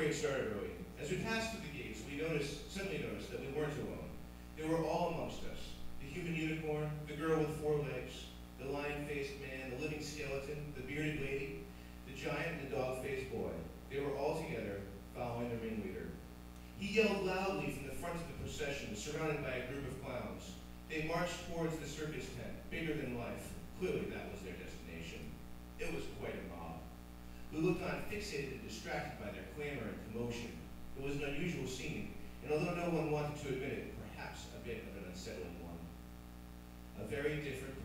parade started early. As we passed through the gates, we noticed, suddenly noticed that we weren't alone. They were all amongst us. The human unicorn, the girl with four legs, the lion-faced man, the living skeleton, the bearded lady, the giant, and the dog-faced boy. They were all together, following their ringleader. He yelled loudly from the front of the procession, surrounded by a group of clowns. They marched towards the circus tent, bigger than life. Clearly that was their destination. It was. We looked on fixated and distracted by their clamor and commotion. It was an unusual scene, and although no one wanted to admit it, perhaps a bit of an unsettling one. A very different